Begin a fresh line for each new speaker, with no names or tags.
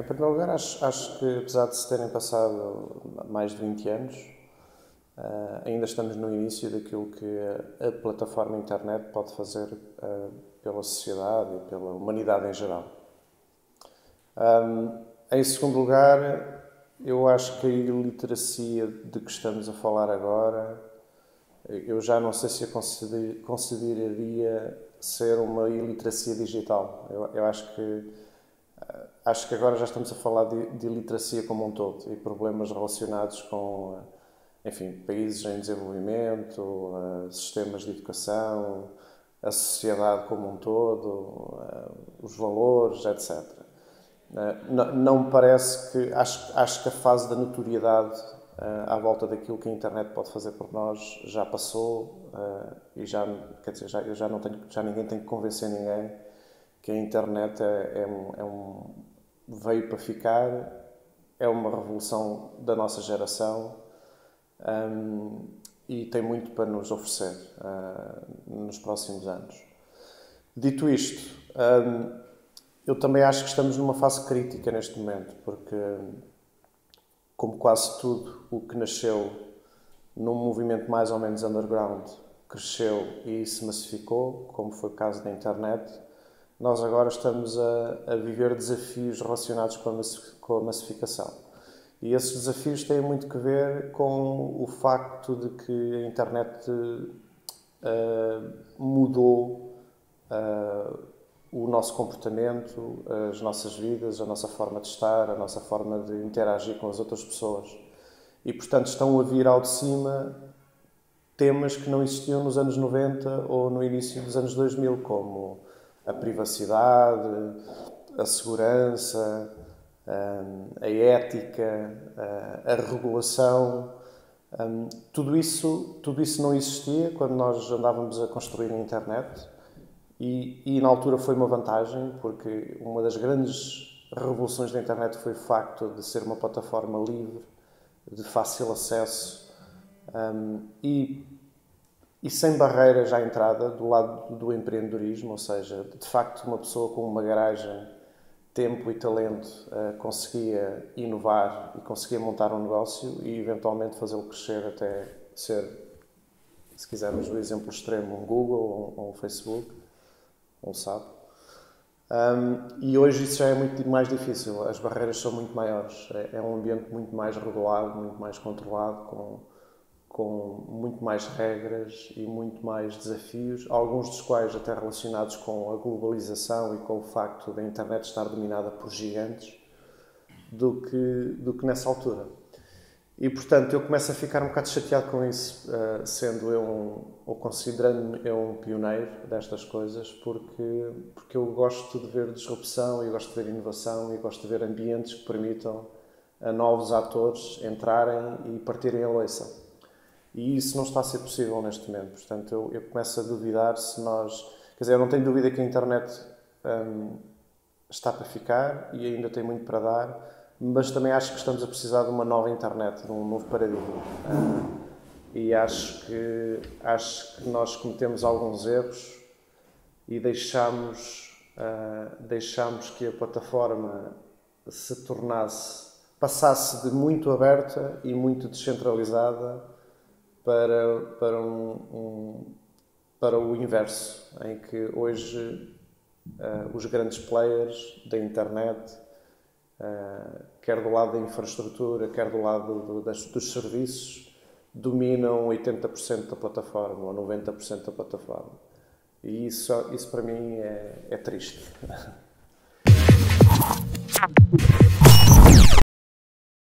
Em primeiro lugar, acho, acho que apesar de se terem passado mais de 20 anos, uh, ainda estamos no início daquilo que a, a plataforma internet pode fazer uh, pela sociedade e pela humanidade em geral. Um, em segundo lugar, eu acho que a iliteracia de que estamos a falar agora, eu já não sei se a consideraria ser uma iliteracia digital. Eu, eu acho que acho que agora já estamos a falar de, de iliteracia como um todo e problemas relacionados com, enfim, países em desenvolvimento, sistemas de educação, a sociedade como um todo, os valores, etc. Não, não me parece que. Acho, acho que a fase da notoriedade à volta daquilo que a internet pode fazer por nós já passou e já, quer dizer, já, já, não tenho, já ninguém tem que convencer ninguém que a internet é, é, é um, veio para ficar, é uma revolução da nossa geração um, e tem muito para nos oferecer uh, nos próximos anos. Dito isto, um, eu também acho que estamos numa fase crítica neste momento, porque, como quase tudo o que nasceu num movimento mais ou menos underground cresceu e se massificou, como foi o caso da internet, nós agora estamos a, a viver desafios relacionados com a, massificação. E esses desafios têm muito que ver com o facto de que a internet uh, mudou uh, o nosso comportamento, as nossas vidas, a nossa forma de estar, a nossa forma de interagir com as outras pessoas. E, portanto, estão a vir ao de cima temas que não existiam nos anos 90 ou no início dos anos 2000, como a privacidade, a segurança, hum, a ética, a regulação. Hum, tudo isso, tudo isso não existia quando nós andávamos a construir a internet e, e na altura foi uma vantagem porque uma das grandes revoluções da internet foi o facto de ser uma plataforma livre, de fácil acesso um, e e sem barreiras à entrada do lado do empreendedorismo, ou seja, de facto uma pessoa com uma garagem, tempo e talento uh, conseguia inovar e conseguia montar um negócio e eventualmente fazê-lo crescer até ser, se quisermos o exemplo extremo, um Google ou um, um Facebook, um SAP. Um, e hoje isso já é muito mais difícil, as barreiras são muito maiores, é, é um ambiente muito mais regulado, muito mais controlado, com com muito mais regras e muito mais desafios, alguns dos quais até relacionados com a globalização e com o facto da internet estar dominada por gigantes, do que, do que nessa altura. E, portanto, eu começo a ficar um bocado chateado com isso, eh, sendo eu um, ou considerando-me eu um pioneiro destas coisas, porque, porque eu gosto de ver disrupção, eu gosto de ver inovação, e gosto de ver ambientes que permitam a novos atores entrarem e partirem a leição. E isso não está a ser possível neste momento. Portanto, eu, eu começo a duvidar se nós. Quer dizer, eu não tenho dúvida que a internet hum, está para ficar e ainda tem muito para dar, mas também acho que estamos a precisar de uma nova internet, de um novo paradigma. Hum, e acho que, acho que nós cometemos alguns erros e deixamos, uh, deixamos que a plataforma se tornasse, passasse de muito aberta e muito descentralizada para, para, um, um, para o inverso, em que hoje uh, os grandes players da internet, uh, quer do lado da infraestrutura, quer do lado do, das, dos serviços, dominam 80% da plataforma ou 90% da plataforma. E isso, isso para mim é, é triste.